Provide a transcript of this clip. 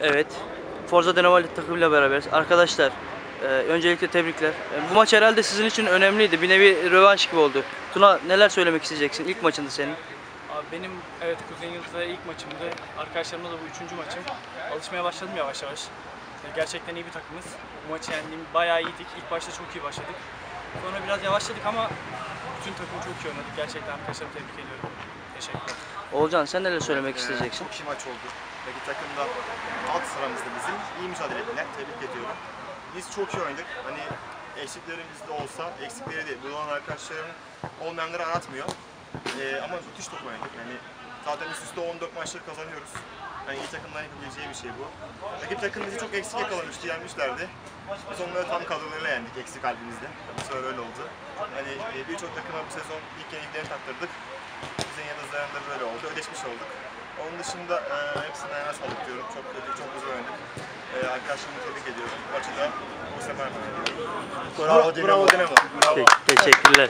Evet. Forza Denevali takımıyla beraberiz. Arkadaşlar e, öncelikle tebrikler. E, bu maç herhalde sizin için önemliydi. Bir nevi rövanş gibi oldu. Tuna neler söylemek isteyeceksin? İlk maçında senin. Abi benim evet Kuzey Yıldız'da ilk maçımdı. Arkadaşlarımla da bu üçüncü maçım. Alışmaya başladım yavaş yavaş. E, Gerçekten iyi bir takımız. Bu maçı yendiğim bayağı iyiydik. İlk başta çok iyi başladık. Sonra biraz yavaşladık ama bütün takım çok iyi oynadık. Gerçekten arkadaşlarımı tebrik ediyorum. Teşekkürler. Oğulcan sen neler söylemek Ee, isteyeceksin? Çok iyi maç oldu. Peki takımda alt sıramızda bizim iyi mücadele ettiler. Tebrik ediyorum. Biz çok iyi oynadık. Hani eksiklerimiz de olsa eksikleri değil. Burada olan arkadaşlarım olmayanları aratmıyor. Ee, ama müthiş top oynadık. Yani zaten üst üste 14 maçları kazanıyoruz. Yani iyi takımların yapabileceği bir şey bu. Rakip takım bizi çok eksik yakalamıştı, yenmişlerdi. Biz onları tam kadrolarıyla yendik eksik kalbimizde. Bu sefer öyle oldu. Hani e, birçok takıma bu sezon ilk yenilgilerini taktırdık. Ödeşmiş olduk. Onun dışında e, hepsine ayağına sağlık diyorum. Çok kötü, çok güzel oynadık. E, arkadaşlarımı tebrik ediyorum. Maçı da bu sefer ediyorum. Bravo. Bravo Dinamo. Bravo. Te- teşekkürler.